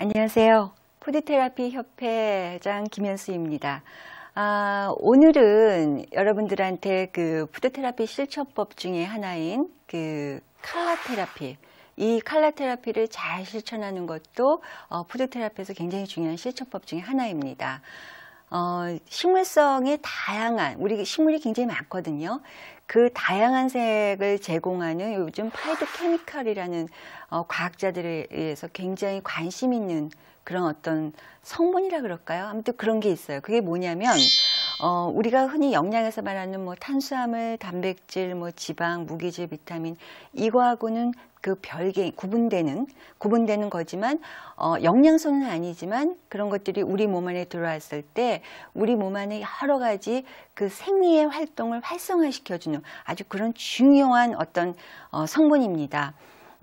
안녕하세요. 푸드테라피 협회 회장 김현수입니다. 아, 오늘은 여러분들한테 그 푸드테라피 실천법 중에 하나인 그 칼라 테라피, 이 칼라 테라피를 잘 실천하는 것도 어, 푸드테라피에서 굉장히 중요한 실천법 중에 하나입니다. 어, 식물성의 다양한, 우리 식물이 굉장히 많거든요. 그 다양한 색을 제공하는 요즘 파이도 케미칼이라는 어, 과학자들에 의해서 굉장히 관심 있는 그런 어떤 성분이라 그럴까요? 아무튼 그런 게 있어요. 그게 뭐냐면, 어, 우리가 흔히 영양에서 말하는 뭐 탄수화물, 단백질, 뭐 지방, 무기질, 비타민, 이거하고는 그 별개 구분되는 구분되는 거지만 어, 영양소는 아니지만 그런 것들이 우리 몸 안에 들어왔을 때 우리 몸 안에 여러 가지 그 생리의 활동을 활성화시켜주는 아주 그런 중요한 어떤 어, 성분입니다.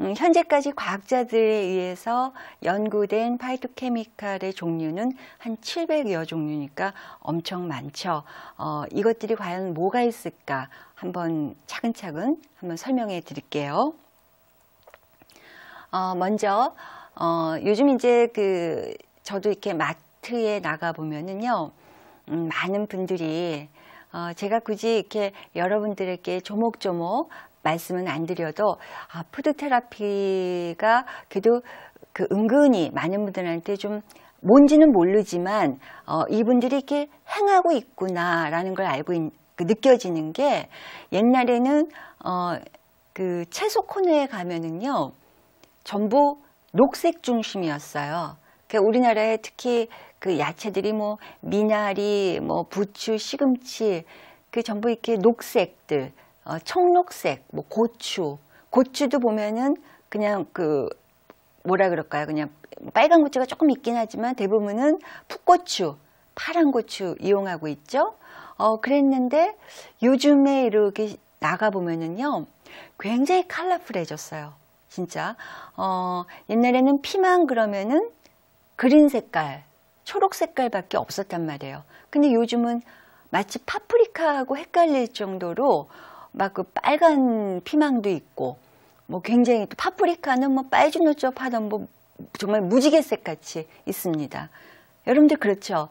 음, 현재까지 과학자들에 의해서 연구된 파이토케미칼의 종류는 한 700여 종류니까 엄청 많죠. 어, 이것들이 과연 뭐가 있을까 한번 차근차근 한번 설명해 드릴게요. 어, 먼저 어, 요즘 이제 그 저도 이렇게 마트에 나가 보면은요, 음, 많은 분들이 어, 제가 굳이 이렇게 여러분들에게 조목조목 말씀은 안 드려도 아, 푸드 테라피가 그래도 그 은근히 많은 분들한테 좀 뭔지는 모르지만 어, 이분들이 이렇게 행하고 있구나라는 걸 알고 있, 그 느껴지는 게 옛날에는 어, 그 채소 코너에 가면은요. 전부 녹색 중심이었어요. 그러니까 우리나라에 특히 그 야채들이 뭐 미나리, 뭐 부추, 시금치 그 전부 이렇게 녹색들, 어, 청록색, 뭐 고추, 고추도 보면은 그냥 그 뭐라 그럴까요? 그냥 빨간 고추가 조금 있긴 하지만 대부분은 풋고추, 파란 고추 이용하고 있죠. 어, 그랬는데 요즘에 이렇게 나가 보면은요, 굉장히 컬러풀해졌어요. 진짜. 어, 옛날에는 피망 그러면은 그린 색깔, 초록 색깔밖에 없었단 말이에요. 근데 요즘은 마치 파프리카하고 헷갈릴 정도로 막 그 빨간 피망도 있고, 뭐 굉장히 또 파프리카는 뭐 빨주노쪽 하던 뭐 정말 무지개색 같이 있습니다. 여러분들 그렇죠?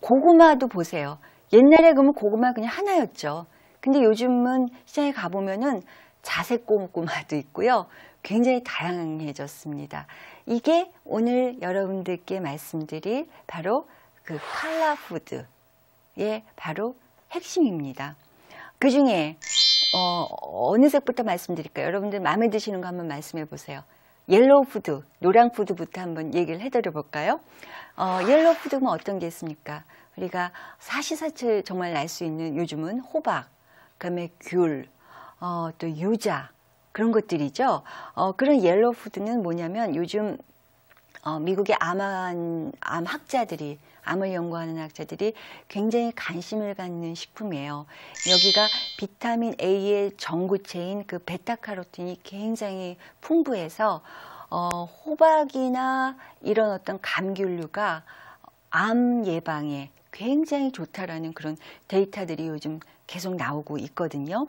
고구마도 보세요. 옛날에 그러면 고구마 그냥 하나였죠. 근데 요즘은 시장에 가보면은 자색 고구마도 있고요. 굉장히 다양해졌습니다. 이게 오늘 여러분들께 말씀드릴 바로 그 칼라푸드의 바로 핵심입니다. 그 중에 어느 색부터 말씀드릴까요? 여러분들 마음에 드시는 거 한번 말씀해 보세요. yellow food, 노랑 food부터 한번 얘기를 해드려 볼까요? 어, yellow food는 어떤 게 있습니까? 우리가 사시사철 정말 날 수 있는 요즘은 호박, 그다음에 귤, 어, 또 유자 그런 것들이죠. 어, 그런 yellow food는 뭐냐면 요즘 어, 미국의 암, 암 학자들이 암을 연구하는 학자들이 굉장히 관심을 갖는 식품이에요. 여기가 비타민 A의 전구체인 그 베타카로틴이 굉장히 풍부해서 어, 호박이나 이런 어떤 감귤류가 암 예방에 굉장히 좋다라는 그런 데이터들이 요즘 계속 나오고 있거든요.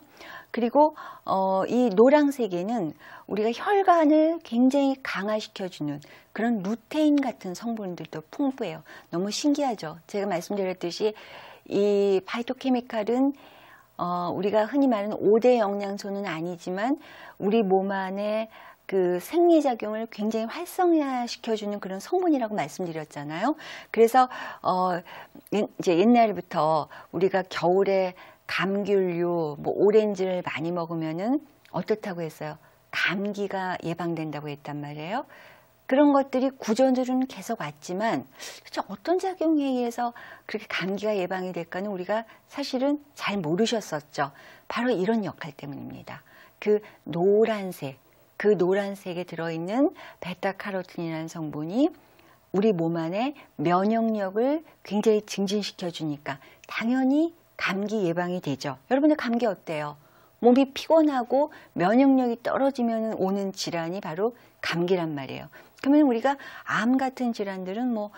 그리고 어, 이 노란색에는 우리가 혈관을 굉장히 강화시켜주는 그런 루테인 같은 성분들도 풍부해요. 너무 신기하죠. 제가 말씀드렸듯이 이 파이토케미칼은 어, 우리가 흔히 말하는 5대 영양소는 아니지만 우리 몸 안에 그 생리작용을 굉장히 활성화시켜주는 그런 성분이라고 말씀드렸잖아요. 그래서, 어, 이제 옛날부터 우리가 겨울에 감귤류, 뭐 오렌지를 많이 먹으면은 어떻다고 했어요? 감기가 예방된다고 했단 말이에요. 그런 것들이 구조들은 계속 왔지만 어떤 작용에 의해서 그렇게 감기가 예방이 될까는 우리가 사실은 잘 모르셨었죠. 바로 이런 역할 때문입니다. 그 노란색, 그 노란색에 들어있는 베타카로틴이라는 성분이 우리 몸 안에 면역력을 굉장히 증진시켜 주니까 당연히 감기 예방이 되죠. 여러분들 감기 어때요? 몸이 피곤하고 면역력이 떨어지면 오는 질환이 바로 감기란 말이에요. 그러면 우리가 암 같은 질환들은 뭐